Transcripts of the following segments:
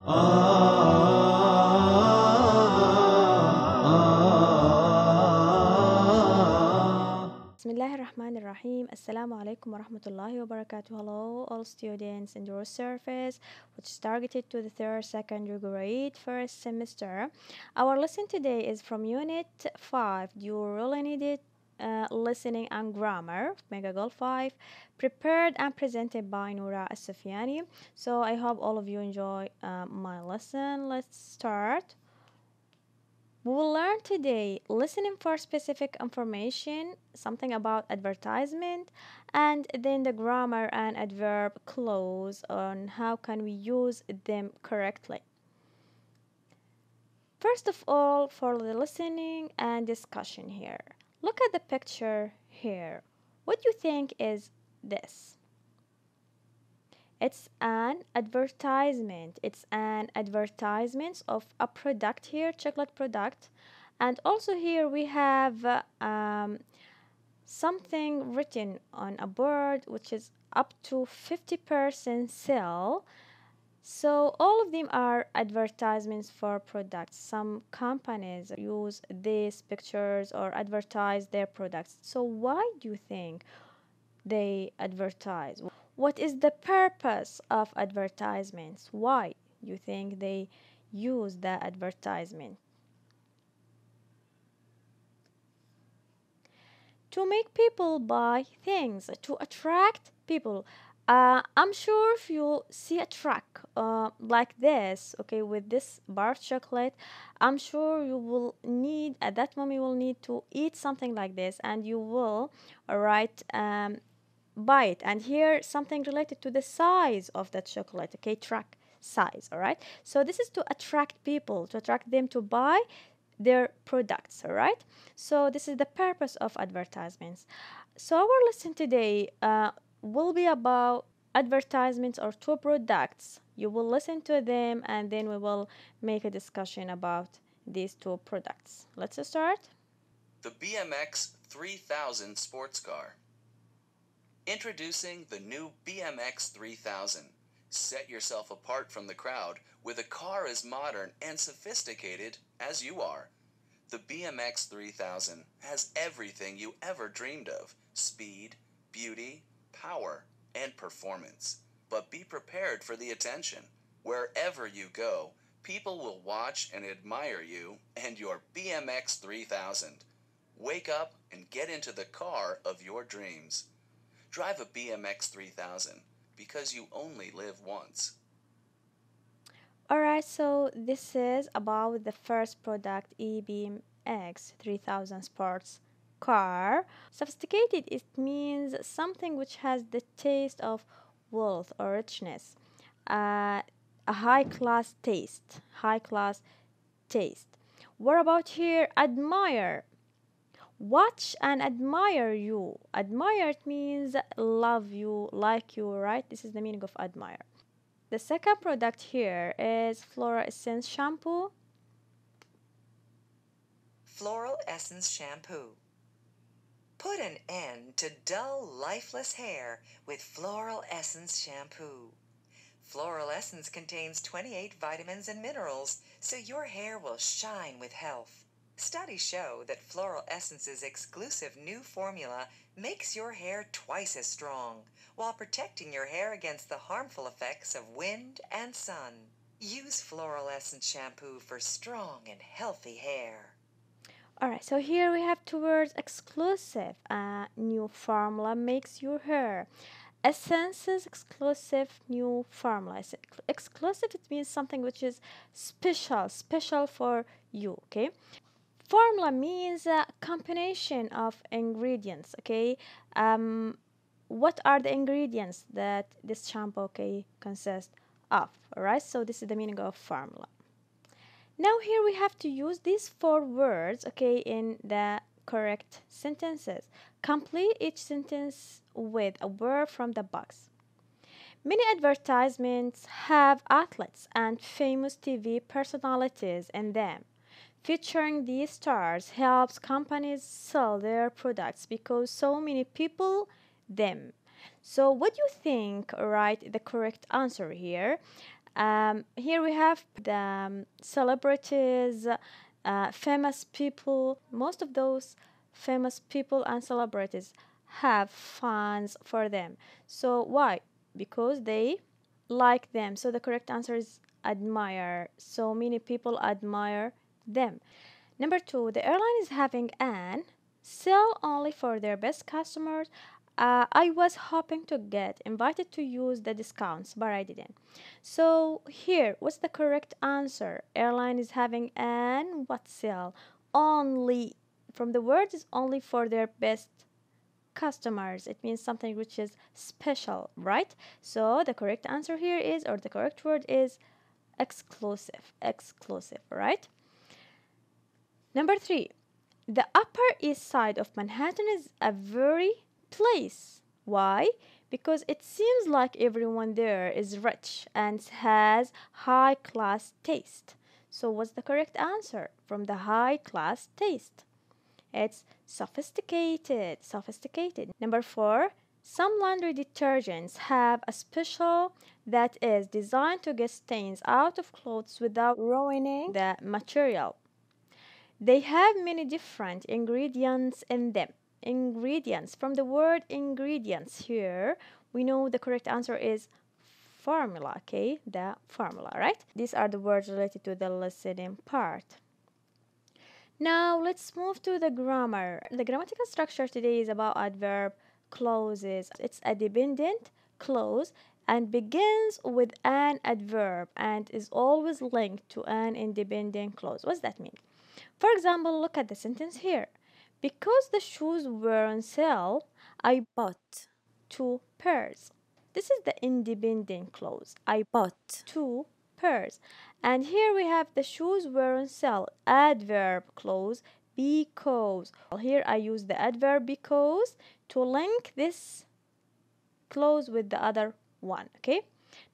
Bismillah ar-Rahman ar-Rahim. Assalamu alaikum wa rahmatullahi wa barakatuh. Hello, all students in your service, which is targeted to the third secondary grade first semester. Our lesson today is from Unit 5. Do you really need it? Uh, listening and grammar, Mega Goal 5, prepared and presented by Noura As-Sufyani. So I hope all of you enjoy uh, my lesson. Let's start. We will learn today listening for specific information, something about advertisement, and then the grammar and adverb clause on how can we use them correctly. First of all, for the listening and discussion here. Look at the picture here. What do you think is this? It's an advertisement. It's an advertisement of a product here, chocolate product. And also here we have uh, um, something written on a board which is up to 50% sell. So all of them are advertisements for products. Some companies use these pictures or advertise their products. So why do you think they advertise? What is the purpose of advertisements? Why you think they use the advertisement? To make people buy things, to attract people. Uh, I'm sure if you see a truck uh, like this, okay, with this bar chocolate, I'm sure you will need, at that moment, you will need to eat something like this and you will write um, buy it. And here something related to the size of that chocolate okay track size all right so this is to attract people to attract them to buy their products all right so this is the purpose of advertisements. So our lesson today uh, will be about advertisements or two products you will listen to them and then we will make a discussion about these two products let's start The BMX 3000 sports car. Introducing the new BMX 3000. Set yourself apart from the crowd with a car as modern and sophisticated as you are. The BMX 3000 has everything you ever dreamed of speed, beauty, power, and performance. But be prepared for the attention. Wherever you go, people will watch and admire you and your BMX 3000. Wake up and get into the car of your dreams. Drive a BMX 3000 because you only live once. Alright, so this is about the first product EBMX 3000 sports car. Sophisticated, it means something which has the taste of wealth or richness. Uh, a high class taste. High class taste. What about here? Admire. Watch and admire you. Admire it means love you, like you, right? This is the meaning of admire. The second product here is Floral Essence Shampoo. Floral Essence Shampoo. Put an end to dull, lifeless hair with Floral Essence Shampoo. Floral Essence contains 28 vitamins and minerals, so your hair will shine with health. Studies show that Floral Essence's exclusive new formula makes your hair twice as strong while protecting your hair against the harmful effects of wind and sun. Use Floral Essence shampoo for strong and healthy hair. Alright, so here we have two words exclusive. Uh, new formula makes your hair. Essence's exclusive new formula. Exclusive, it means something which is special, special for you, okay? formula means a combination of ingredients okay um, what are the ingredients that this shampoo okay consists of all right so this is the meaning of formula now here we have to use these four words okay in the correct sentences complete each sentence with a word from the box Many advertisements have athletes and famous TV personalities in them. Featuring these stars helps companies sell their products because so many people them. So what do you think, right, the correct answer here? Um, here we have the um, celebrities, uh, famous people. Most of those famous people and celebrities have fans for them. So why? Because they like them. So the correct answer is admire. So many people admire them. Number two, the airline is having an sell only for their best customers. Uh, I was hoping to get invited to use the discounts, but I didn't. So here, what's the correct answer? Airline is having an what sale? Only from the word is only for their best customers. It means something which is special, right? So the correct answer here is, or the correct word is exclusive. Exclusive, right? Number three, the Upper East Side of Manhattan is a very place. Why? Because it seems like everyone there is rich and has high class taste. So, what's the correct answer from the high class taste? It's sophisticated. Sophisticated. Number four, some laundry detergents have a special that is designed to get stains out of clothes without ruining the material. They have many different ingredients in them. Ingredients. From the word ingredients here, we know the correct answer is formula, okay? The formula, right? These are the words related to the listening part. Now let's move to the grammar. The grammatical structure today is about adverb clauses. It's a dependent clause and begins with an adverb and is always linked to an independent clause. What does that mean? For example, look at the sentence here. Because the shoes were on sale, I bought two pairs. This is the independent clause. I bought two pairs. And here we have the shoes were on sale. Adverb clause because. Here I use the adverb because to link this clause with the other one. Okay.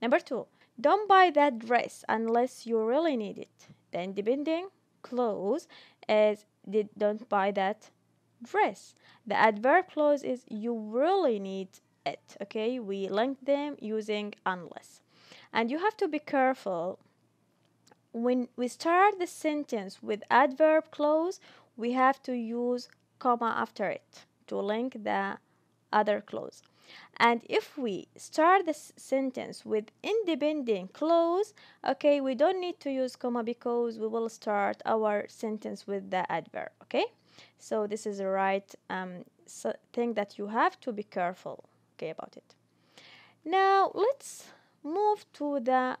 Number two, don't buy that dress unless you really need it. The independent clause is did don't buy that dress. The adverb clause is you really need it. Okay. We link them using unless. And you have to be careful when we start the sentence with adverb clause, we have to use comma after it to link the other clause. And if we start the sentence with independent clause, okay, we don't need to use comma because we will start our sentence with the adverb, okay? So this is the right um, so thing that you have to be careful, okay, about it. Now let's move to the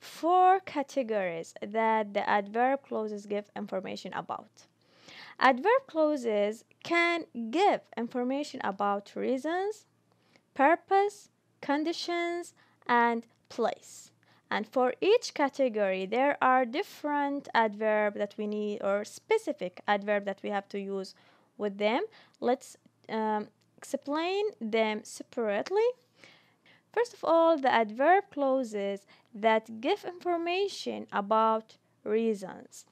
four categories that the adverb clauses give information about. Adverb clauses can give information about reasons, purpose, conditions, and place. And for each category, there are different adverb that we need or specific adverb that we have to use with them. Let's um, explain them separately. First of all, the adverb clauses that give information about reasons.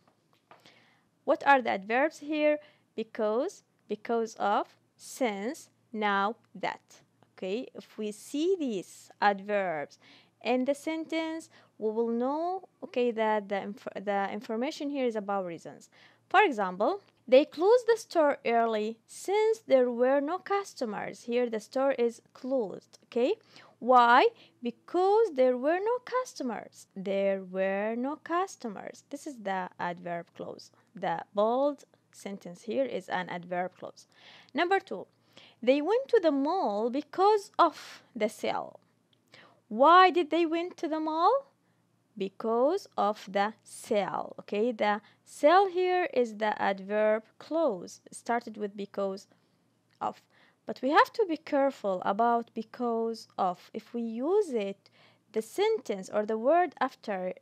What are the adverbs here? Because, because of, since, now, that. Okay, if we see these adverbs in the sentence, we will know, okay, that the, inf the information here is about reasons. For example, they closed the store early since there were no customers. Here the store is closed, okay? Why? Because there were no customers. There were no customers. This is the adverb clause. The bold sentence here is an adverb clause. Number two, they went to the mall because of the sale. Why did they went to the mall? Because of the sale. Okay, the sale here is the adverb close, It started with because of. But we have to be careful about because of. If we use it, the sentence or the word after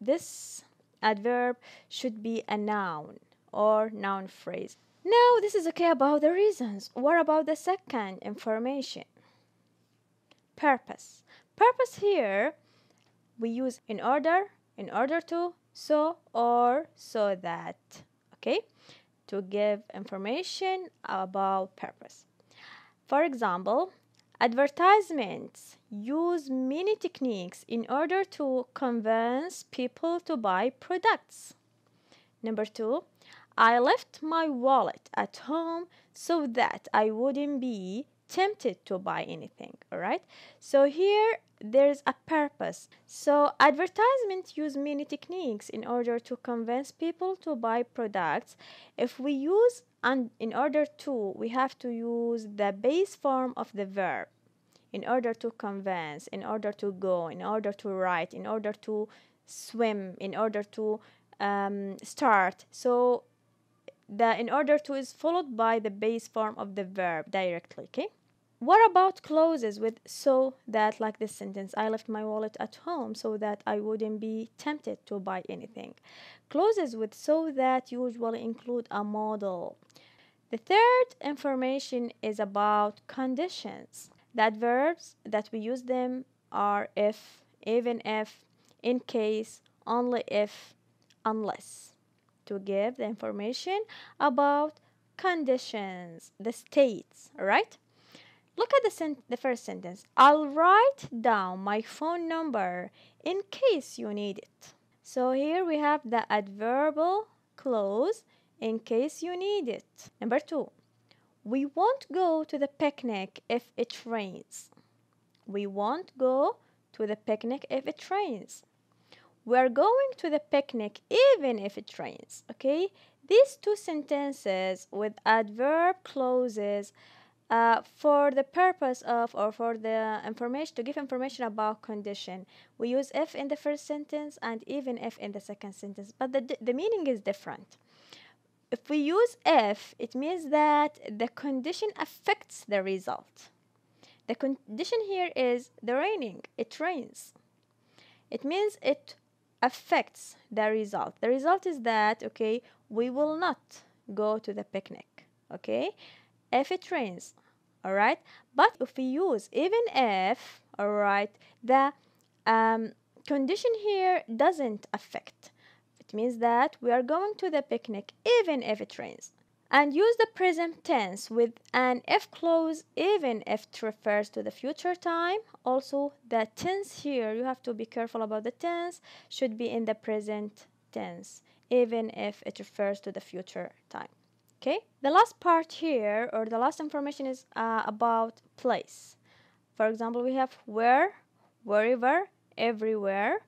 this adverb should be a noun or noun phrase. Now, this is okay about the reasons. What about the second information? Purpose. Purpose here, we use in order, in order to, so, or so that. Okay? To give information about purpose. For example, Advertisements use many techniques in order to convince people to buy products. Number two, I left my wallet at home so that I wouldn't be tempted to buy anything. All right. So here there's a purpose. So advertisements use many techniques in order to convince people to buy products. If we use and in order to, we have to use the base form of the verb in order to convince, in order to go, in order to write, in order to swim, in order to um, start. So the in order to is followed by the base form of the verb directly, okay? What about closes with so that, like this sentence, I left my wallet at home so that I wouldn't be tempted to buy anything? Closes with so that usually include a modal. The third information is about conditions. The adverbs that we use them are if, even if, in case, only if, unless to give the information about conditions, the states, right? Look at the, the first sentence. I'll write down my phone number in case you need it. So here we have the adverbial clause in case you need it. Number two, we won't go to the picnic if it rains. We won't go to the picnic if it rains. We're going to the picnic even if it rains. Okay? These two sentences with adverb clauses uh, for the purpose of or for the information to give information about condition. We use if in the first sentence and even if in the second sentence but the, the meaning is different. If we use if it means that the condition affects the result. The condition here is the raining. It rains. It means it affects the result. The result is that okay we will not go to the picnic okay if it rains all right but if we use even if all right the um, condition here doesn't affect. It means that we are going to the picnic even if it rains and use the present tense with an if clause even if it refers to the future time. Also the tense here you have to be careful about the tense should be in the present tense even if it refers to the future time okay the last part here or the last information is uh, about place. For example we have where wherever everywhere.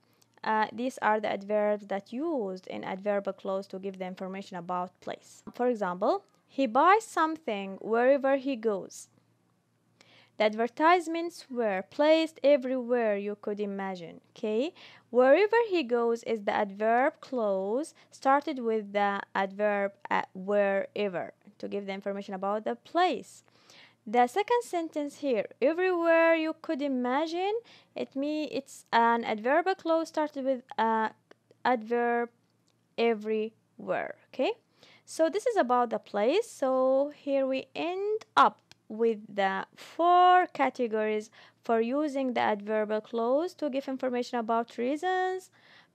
Uh, these are the adverbs that used in adverbial clause to give the information about place. For example he buys something wherever he goes the advertisements were placed everywhere you could imagine. Okay, wherever he goes is the adverb close started with the adverb at wherever to give the information about the place. The second sentence here, everywhere you could imagine, it me it's an adverb close started with a adverb everywhere. Okay, so this is about the place. So here we end up with the four categories for using the adverbial clause to give information about reasons,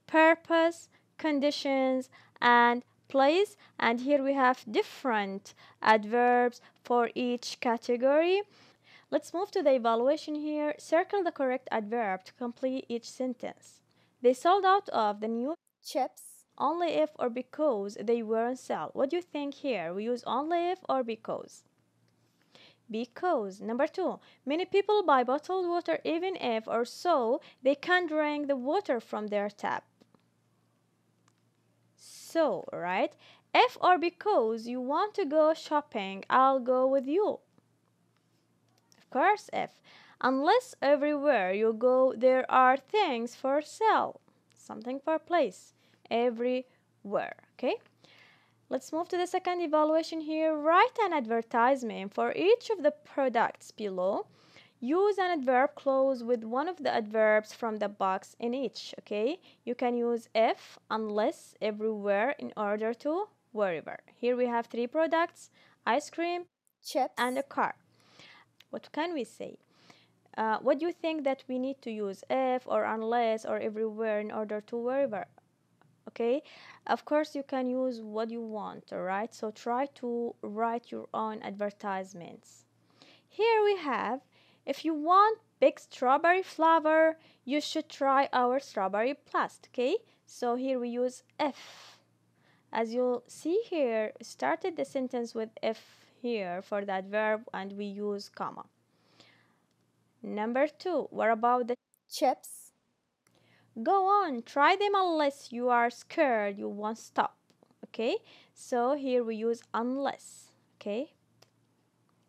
purpose, conditions, and place. And here we have different adverbs for each category. Let's move to the evaluation here. Circle the correct adverb to complete each sentence. They sold out of the new chips only if or because they were on sale. What do you think here? We use only if or because? Because number two many people buy bottled water even if or so they can't drink the water from their tap. So right if or because you want to go shopping i'll go with you. Of course if unless everywhere you go there are things for sale something for place everywhere okay Let's move to the second evaluation here. Write an advertisement for each of the products below. Use an adverb clause with one of the adverbs from the box in each, okay? You can use if, unless, everywhere in order to wherever. Here we have three products, ice cream, chips, and a car. What can we say? Uh, what do you think that we need to use if or unless or everywhere in order to wherever? Okay? Of course you can use what you want all right so try to write your own advertisements. Here we have if you want big strawberry flower you should try our strawberry blast okay? So here we use if. As you'll see here started the sentence with if here for that verb and we use comma. Number two what about the chips go on try them unless you are scared you won't stop okay? So here we use unless okay?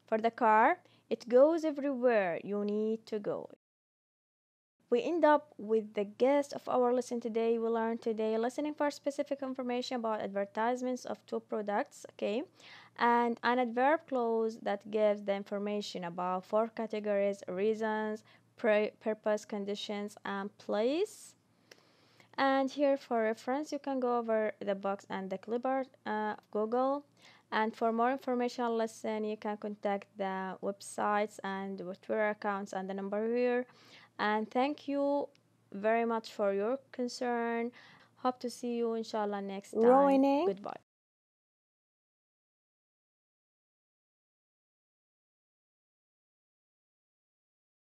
For the car it goes everywhere you need to go. We end up with the gist of our lesson today. We learned today listening for specific information about advertisements of two products okay? And an adverb clause that gives the information about four categories reasons purpose conditions and place and here for reference you can go over the box and the clipboard uh, google. And for more information on lesson you can contact the websites and twitter accounts and the number here. And thank you very much for your concern. Hope to see you inshallah next time. Roining. goodbye